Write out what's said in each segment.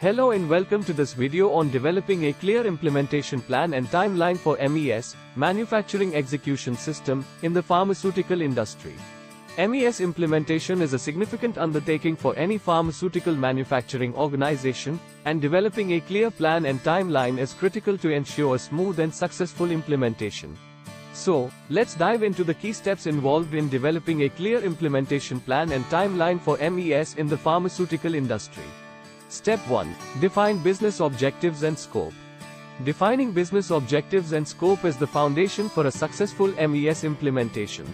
Hello and welcome to this video on developing a clear implementation plan and timeline for MES, Manufacturing Execution System, in the pharmaceutical industry. MES implementation is a significant undertaking for any pharmaceutical manufacturing organization, and developing a clear plan and timeline is critical to ensure a smooth and successful implementation. So, let's dive into the key steps involved in developing a clear implementation plan and timeline for MES in the pharmaceutical industry. Step 1. Define business objectives and scope. Defining business objectives and scope is the foundation for a successful MES implementation.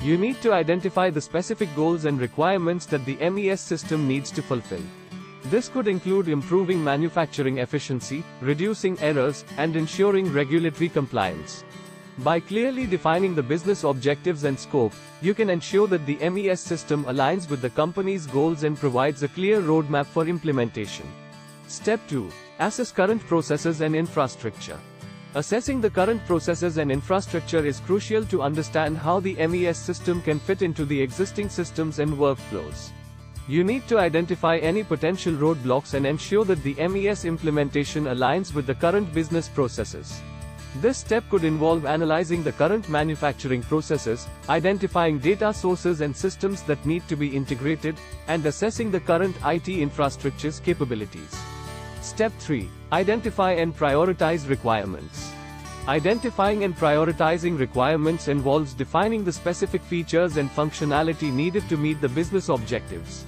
You need to identify the specific goals and requirements that the MES system needs to fulfill. This could include improving manufacturing efficiency, reducing errors, and ensuring regulatory compliance. By clearly defining the business objectives and scope, you can ensure that the MES system aligns with the company's goals and provides a clear roadmap for implementation. Step 2. Assess current processes and infrastructure. Assessing the current processes and infrastructure is crucial to understand how the MES system can fit into the existing systems and workflows. You need to identify any potential roadblocks and ensure that the MES implementation aligns with the current business processes. This step could involve analyzing the current manufacturing processes, identifying data sources and systems that need to be integrated, and assessing the current IT infrastructure's capabilities. Step 3. Identify and prioritize requirements. Identifying and prioritizing requirements involves defining the specific features and functionality needed to meet the business objectives.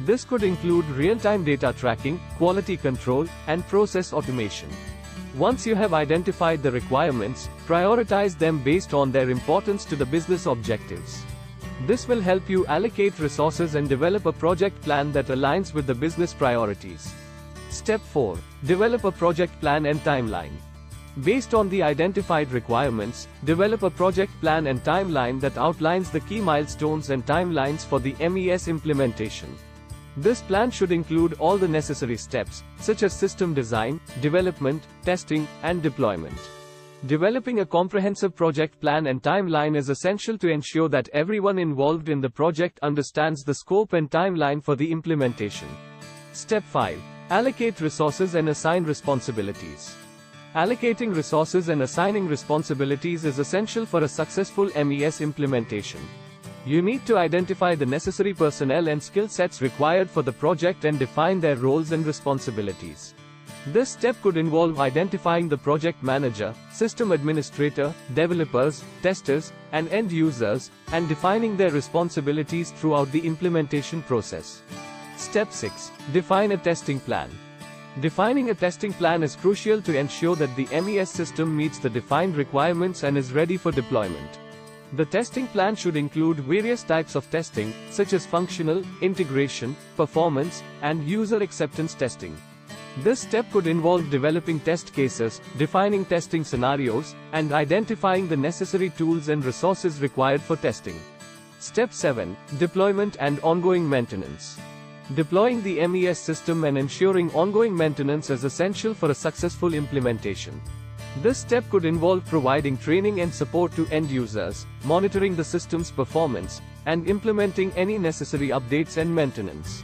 This could include real-time data tracking, quality control, and process automation. Once you have identified the requirements, prioritize them based on their importance to the business objectives. This will help you allocate resources and develop a project plan that aligns with the business priorities. Step 4. Develop a project plan and timeline. Based on the identified requirements, develop a project plan and timeline that outlines the key milestones and timelines for the MES implementation. This plan should include all the necessary steps, such as system design, development, testing, and deployment. Developing a comprehensive project plan and timeline is essential to ensure that everyone involved in the project understands the scope and timeline for the implementation. Step 5. Allocate resources and assign responsibilities. Allocating resources and assigning responsibilities is essential for a successful MES implementation. You need to identify the necessary personnel and skill sets required for the project and define their roles and responsibilities. This step could involve identifying the project manager, system administrator, developers, testers, and end users, and defining their responsibilities throughout the implementation process. Step 6. Define a testing plan. Defining a testing plan is crucial to ensure that the MES system meets the defined requirements and is ready for deployment. The testing plan should include various types of testing, such as functional, integration, performance, and user acceptance testing. This step could involve developing test cases, defining testing scenarios, and identifying the necessary tools and resources required for testing. Step 7. Deployment and ongoing maintenance. Deploying the MES system and ensuring ongoing maintenance is essential for a successful implementation. This step could involve providing training and support to end users, monitoring the system's performance, and implementing any necessary updates and maintenance.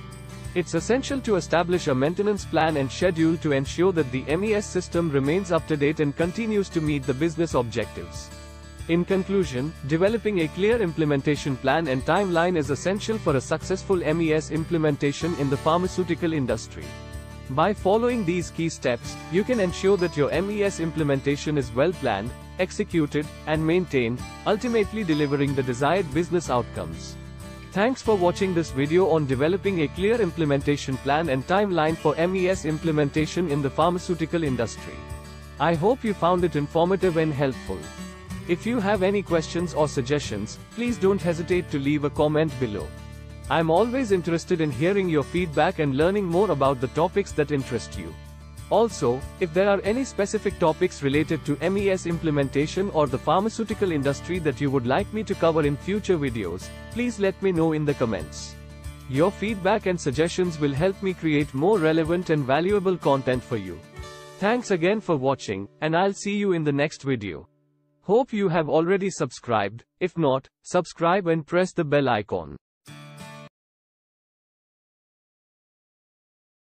It's essential to establish a maintenance plan and schedule to ensure that the MES system remains up to date and continues to meet the business objectives. In conclusion, developing a clear implementation plan and timeline is essential for a successful MES implementation in the pharmaceutical industry. By following these key steps, you can ensure that your MES implementation is well planned, executed, and maintained, ultimately delivering the desired business outcomes. Thanks for watching this video on developing a clear implementation plan and timeline for MES implementation in the pharmaceutical industry. I hope you found it informative and helpful. If you have any questions or suggestions, please don't hesitate to leave a comment below. I'm always interested in hearing your feedback and learning more about the topics that interest you. Also, if there are any specific topics related to MES implementation or the pharmaceutical industry that you would like me to cover in future videos, please let me know in the comments. Your feedback and suggestions will help me create more relevant and valuable content for you. Thanks again for watching, and I'll see you in the next video. Hope you have already subscribed, if not, subscribe and press the bell icon.